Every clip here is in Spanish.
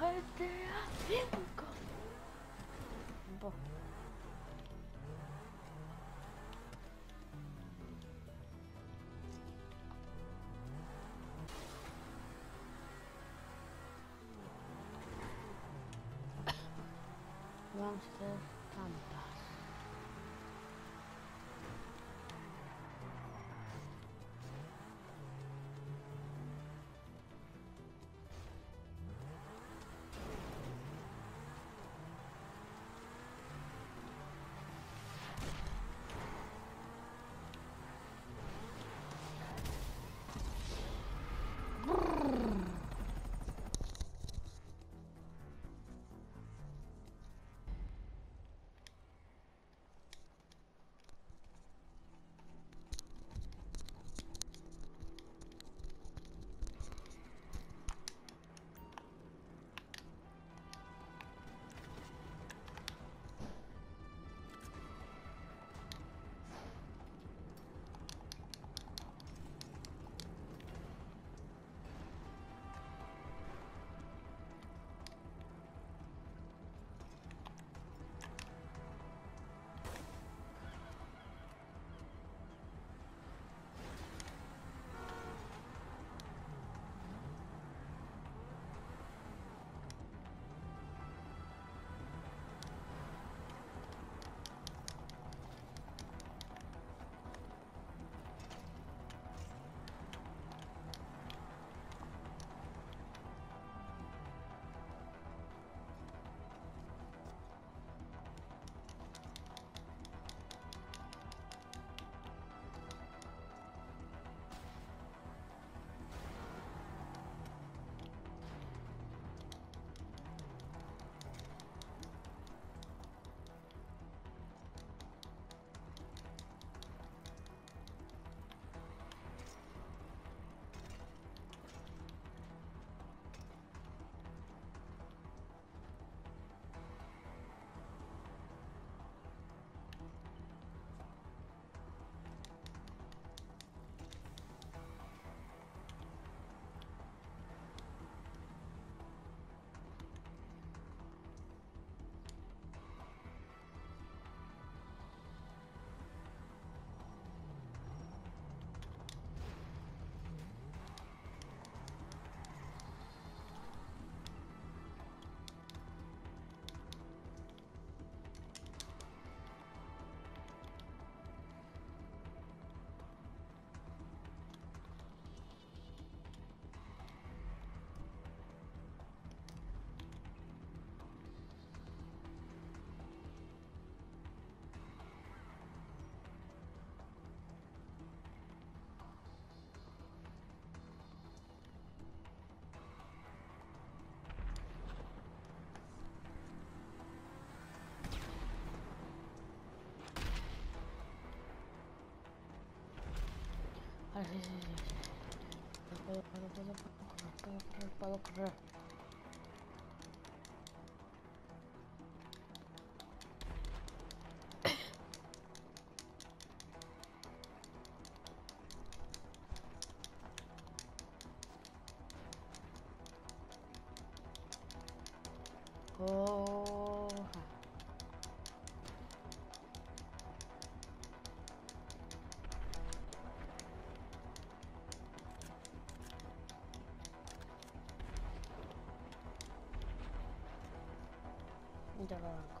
Aldea 5. Bo. Wrong. Ah, sí, sí, sí. sí. Puedo, puedo, puedo, puedo, puedo correr, puedo correr. Ya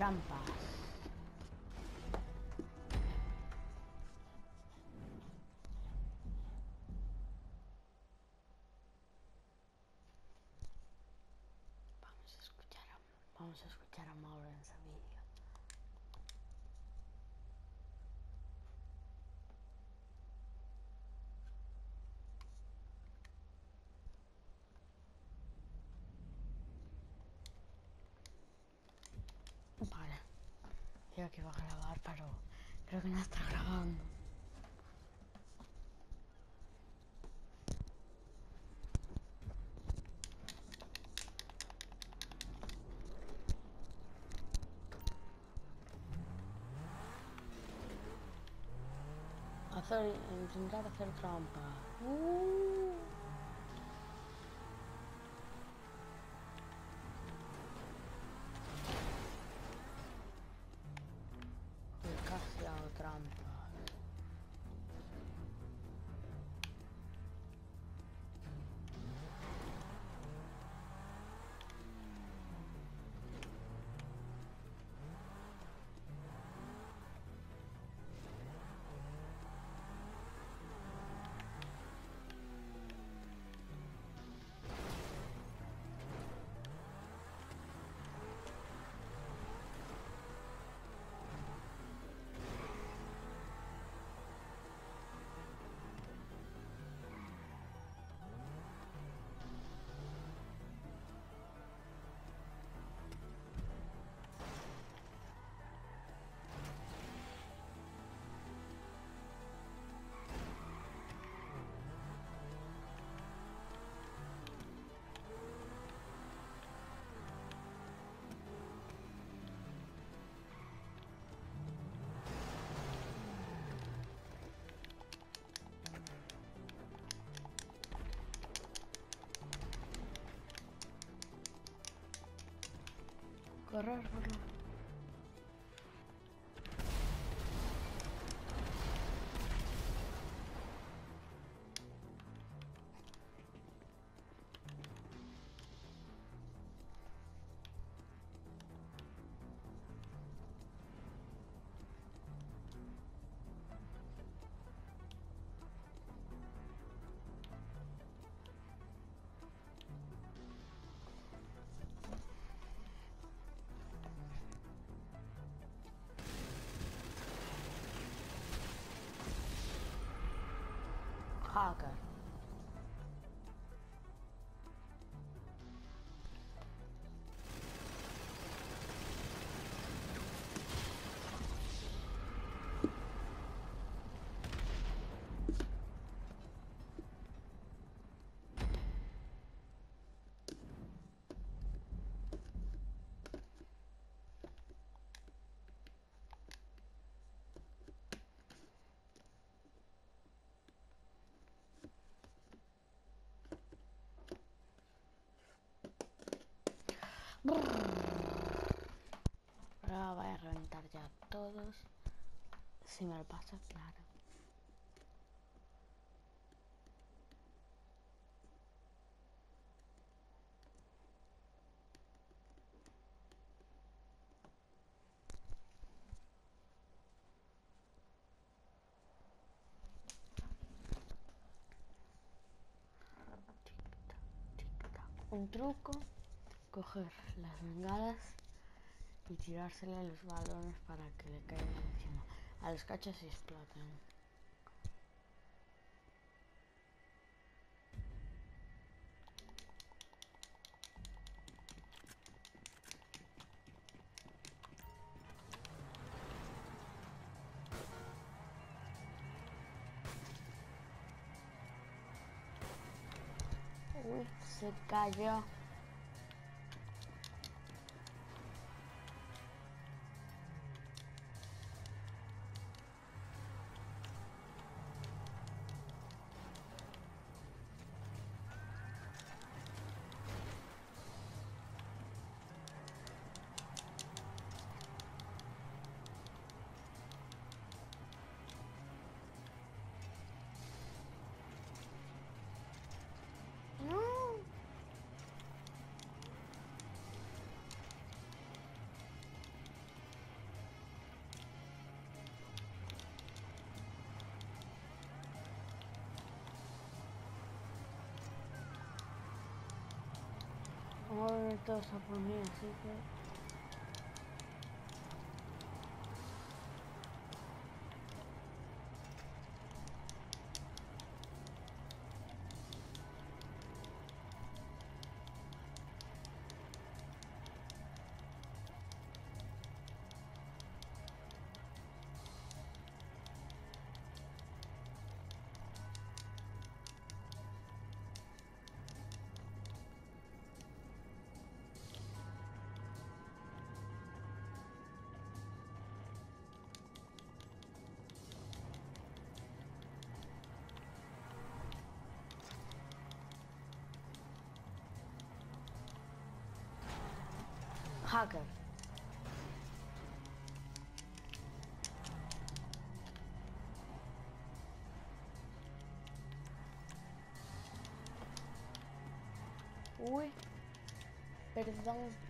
trampas. Creo que iba a grabar, pero creo que no está grabando. Hacer, intentar hacer trampa. Uh. Correr, correr. Hager. Ahora voy a reventar ya todos. Si me lo pasa, claro. Un truco, coger las bengalas y tirársele a los balones para que le caigan encima. A los cachos y exploten. Uy, se cayó. Voy a ver a por mí, así que... Hakan. Ui. Perdão.